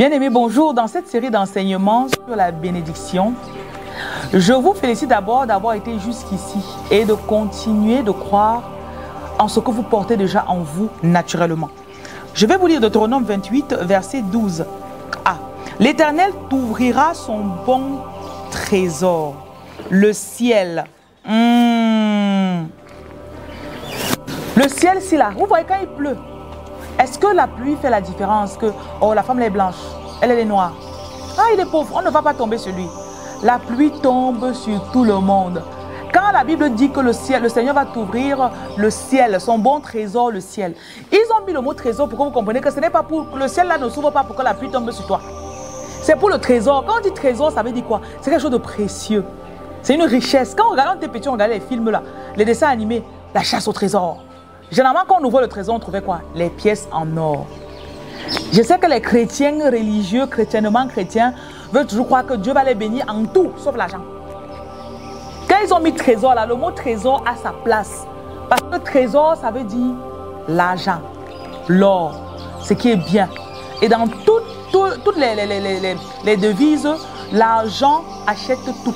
Bien-aimés, bonjour. Dans cette série d'enseignements sur la bénédiction, je vous félicite d'abord d'avoir été jusqu'ici et de continuer de croire en ce que vous portez déjà en vous naturellement. Je vais vous lire Deutéronome 28, verset 12. Ah, l'Éternel t'ouvrira son bon trésor, le ciel. Hmm. Le ciel, c'est là. Vous voyez quand il pleut, est-ce que la pluie fait la différence que, oh, la femme elle est blanche, elle, elle est noire? Ah, il est pauvre, on ne va pas tomber sur lui. La pluie tombe sur tout le monde. Quand la Bible dit que le ciel, le Seigneur va t'ouvrir le ciel, son bon trésor, le ciel. Ils ont mis le mot trésor pour que vous compreniez que ce n'est pas pour, le ciel là ne s'ouvre pas pour que la pluie tombe sur toi. C'est pour le trésor. Quand on dit trésor, ça veut dire quoi? C'est quelque chose de précieux. C'est une richesse. Quand on regarde, on était on les films là, les dessins animés, la chasse au trésor. Généralement, quand on ouvre le trésor, on trouvait quoi? Les pièces en or. Je sais que les chrétiens religieux, chrétiennement chrétiens, veulent toujours croire que Dieu va les bénir en tout, sauf l'argent. Quand ils ont mis trésor là, le mot trésor a sa place. Parce que trésor, ça veut dire l'argent, l'or, ce qui est bien. Et dans toutes les, les, les devises, l'argent achète tout.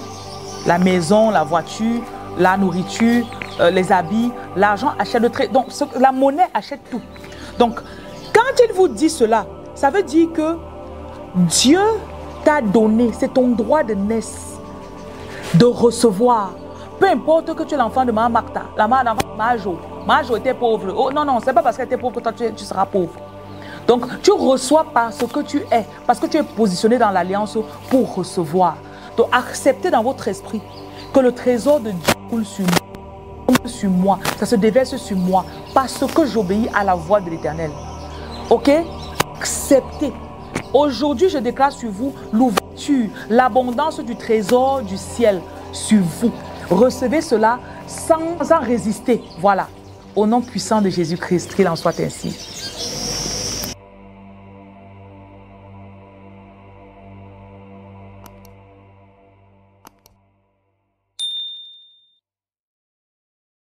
La maison, la voiture, la nourriture, euh, les habits, l'argent achète le trait. Donc, la monnaie achète tout. Donc, quand il vous dit cela, ça veut dire que Dieu t'a donné, c'est ton droit de naissance de recevoir. Peu importe que tu es l'enfant de ma Martha, la mère d'enfant Majo. Majo était pauvre. Oh, non, non, c'est pas parce qu'elle était pauvre que toi tu, tu seras pauvre. Donc, tu reçois parce que tu es, parce que tu es positionné dans l'alliance pour recevoir. Donc, acceptez dans votre esprit que le trésor de Dieu coule sur nous sur moi, ça se déverse sur moi parce que j'obéis à la voix de l'Éternel. Ok? Acceptez. Aujourd'hui, je déclare sur vous l'ouverture, l'abondance du trésor du ciel sur vous. Recevez cela sans en résister. Voilà. Au nom puissant de Jésus-Christ, qu'il en soit ainsi.